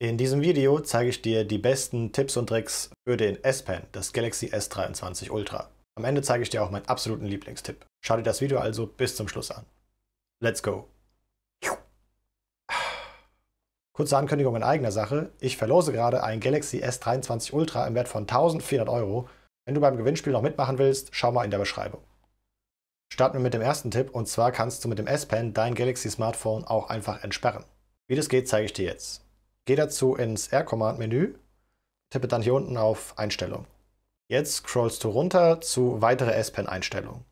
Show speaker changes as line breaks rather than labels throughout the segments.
In diesem Video zeige ich dir die besten Tipps und Tricks für den S-Pen, das Galaxy S23 Ultra. Am Ende zeige ich dir auch meinen absoluten Lieblingstipp. Schau dir das Video also bis zum Schluss an. Let's go! Kurze Ankündigung in eigener Sache. Ich verlose gerade ein Galaxy S23 Ultra im Wert von 1400 Euro. Wenn du beim Gewinnspiel noch mitmachen willst, schau mal in der Beschreibung. Starten wir mit dem ersten Tipp und zwar kannst du mit dem S-Pen dein Galaxy Smartphone auch einfach entsperren. Wie das geht, zeige ich dir jetzt. Geh dazu ins R-Command-Menü, tippe dann hier unten auf Einstellung. Jetzt scrollst du runter zu weitere S-Pen-Einstellungen.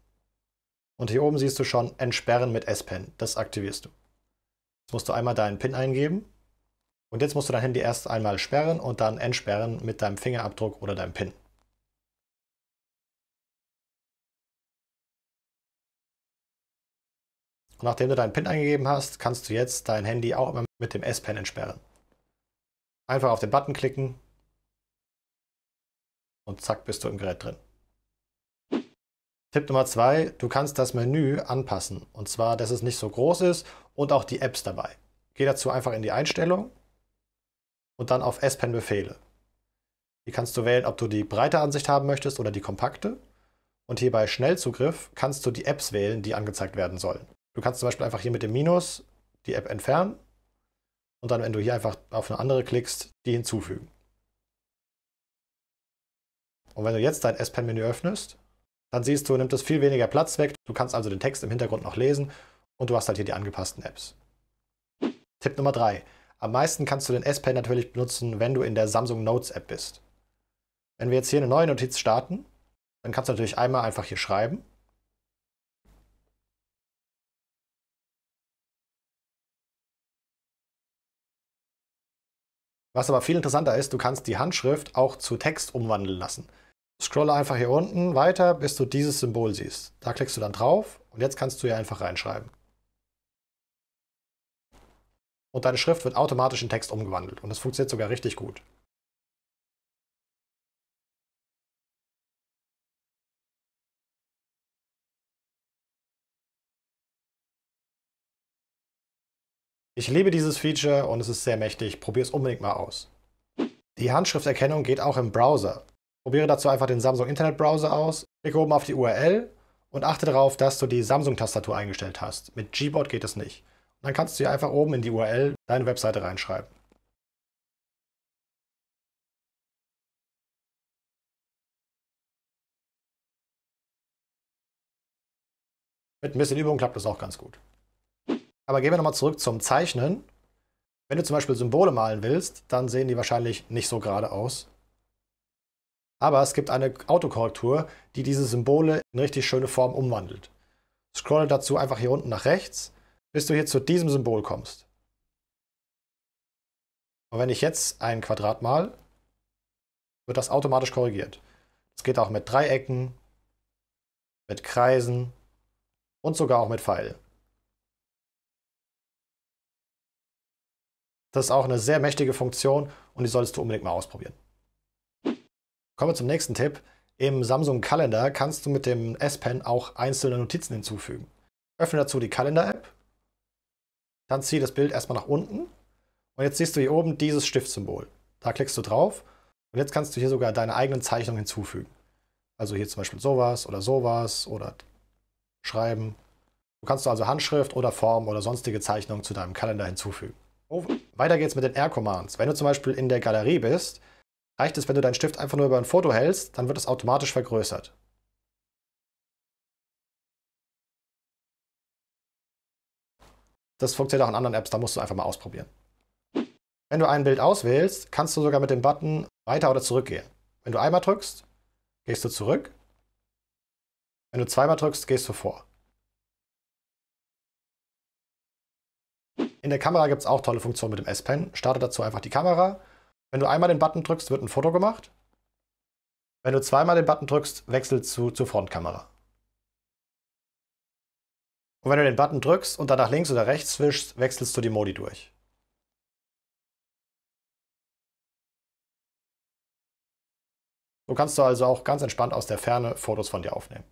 Und hier oben siehst du schon Entsperren mit S-Pen. Das aktivierst du. Jetzt musst du einmal deinen PIN eingeben. Und jetzt musst du dein Handy erst einmal sperren und dann entsperren mit deinem Fingerabdruck oder deinem PIN. Und nachdem du deinen PIN eingegeben hast, kannst du jetzt dein Handy auch immer mit dem S-Pen entsperren. Einfach auf den Button klicken und zack bist du im Gerät drin. Tipp Nummer zwei, du kannst das Menü anpassen. Und zwar, dass es nicht so groß ist und auch die Apps dabei. Geh dazu einfach in die Einstellung und dann auf S-Pen Befehle. Hier kannst du wählen, ob du die breite Ansicht haben möchtest oder die kompakte. Und hier bei Schnellzugriff kannst du die Apps wählen, die angezeigt werden sollen. Du kannst zum Beispiel einfach hier mit dem Minus die App entfernen und dann, wenn du hier einfach auf eine andere klickst, die hinzufügen. Und wenn du jetzt dein S-Pen-Menü öffnest, dann siehst du, nimmt es viel weniger Platz weg. Du kannst also den Text im Hintergrund noch lesen und du hast halt hier die angepassten Apps. Tipp Nummer 3. Am meisten kannst du den S-Pen natürlich benutzen, wenn du in der Samsung Notes App bist. Wenn wir jetzt hier eine neue Notiz starten, dann kannst du natürlich einmal einfach hier schreiben Was aber viel interessanter ist, du kannst die Handschrift auch zu Text umwandeln lassen. Scrolle einfach hier unten weiter, bis du dieses Symbol siehst. Da klickst du dann drauf und jetzt kannst du hier einfach reinschreiben. Und deine Schrift wird automatisch in Text umgewandelt und das funktioniert sogar richtig gut. Ich liebe dieses Feature und es ist sehr mächtig. Probier es unbedingt mal aus. Die Handschrifterkennung geht auch im Browser. Probiere dazu einfach den Samsung Internet Browser aus, klicke oben auf die URL und achte darauf, dass du die Samsung-Tastatur eingestellt hast. Mit Gboard geht es nicht. Dann kannst du hier einfach oben in die URL deine Webseite reinschreiben. Mit ein bisschen Übung klappt das auch ganz gut. Aber gehen wir nochmal zurück zum Zeichnen. Wenn du zum Beispiel Symbole malen willst, dann sehen die wahrscheinlich nicht so gerade aus. Aber es gibt eine Autokorrektur, die diese Symbole in richtig schöne Form umwandelt. Scrolle dazu einfach hier unten nach rechts, bis du hier zu diesem Symbol kommst. Und wenn ich jetzt ein Quadrat mal, wird das automatisch korrigiert. Es geht auch mit Dreiecken, mit Kreisen und sogar auch mit Pfeilen. Das ist auch eine sehr mächtige Funktion und die solltest du unbedingt mal ausprobieren. Kommen wir zum nächsten Tipp. Im Samsung Kalender kannst du mit dem S-Pen auch einzelne Notizen hinzufügen. Öffne dazu die Kalender-App, dann zieh das Bild erstmal nach unten und jetzt siehst du hier oben dieses Stiftsymbol. Da klickst du drauf und jetzt kannst du hier sogar deine eigenen Zeichnungen hinzufügen. Also hier zum Beispiel sowas oder sowas oder schreiben. Du kannst also Handschrift oder Form oder sonstige Zeichnungen zu deinem Kalender hinzufügen. Oh, weiter geht's mit den R-Commands. Wenn du zum Beispiel in der Galerie bist, reicht es, wenn du deinen Stift einfach nur über ein Foto hältst, dann wird es automatisch vergrößert. Das funktioniert auch in anderen Apps, da musst du einfach mal ausprobieren. Wenn du ein Bild auswählst, kannst du sogar mit dem Button weiter oder zurückgehen. Wenn du einmal drückst, gehst du zurück. Wenn du zweimal drückst, gehst du vor. In der Kamera gibt es auch tolle Funktionen mit dem S-Pen. Starte dazu einfach die Kamera. Wenn du einmal den Button drückst, wird ein Foto gemacht. Wenn du zweimal den Button drückst, wechselt zu, zur Frontkamera. Und wenn du den Button drückst und dann nach links oder rechts wischst, wechselst du die Modi durch. So kannst du also auch ganz entspannt aus der Ferne Fotos von dir aufnehmen.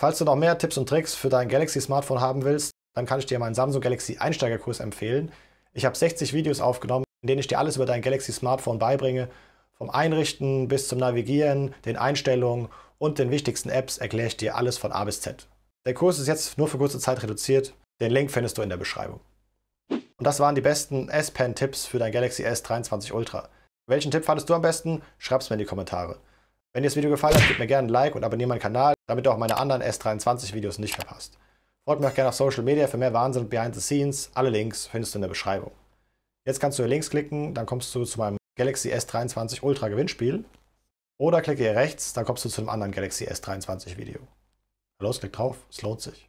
Falls du noch mehr Tipps und Tricks für dein Galaxy Smartphone haben willst, dann kann ich dir meinen Samsung Galaxy Einsteigerkurs empfehlen. Ich habe 60 Videos aufgenommen, in denen ich dir alles über dein Galaxy Smartphone beibringe. Vom Einrichten bis zum Navigieren, den Einstellungen und den wichtigsten Apps erkläre ich dir alles von A bis Z. Der Kurs ist jetzt nur für kurze Zeit reduziert. Den Link findest du in der Beschreibung. Und das waren die besten S-Pen-Tipps für dein Galaxy S23 Ultra. Welchen Tipp fandest du am besten? Schreib's mir in die Kommentare. Wenn dir das Video gefallen hat, gib mir gerne ein Like und abonniere meinen Kanal, damit du auch meine anderen S23-Videos nicht verpasst. Folgt mir auch gerne auf Social Media für mehr Wahnsinn und Behind the Scenes. Alle Links findest du in der Beschreibung. Jetzt kannst du hier links klicken, dann kommst du zu meinem Galaxy S23 Ultra Gewinnspiel. Oder klicke hier rechts, dann kommst du zu einem anderen Galaxy S23 Video. Los, klick drauf, es lohnt sich.